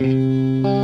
Música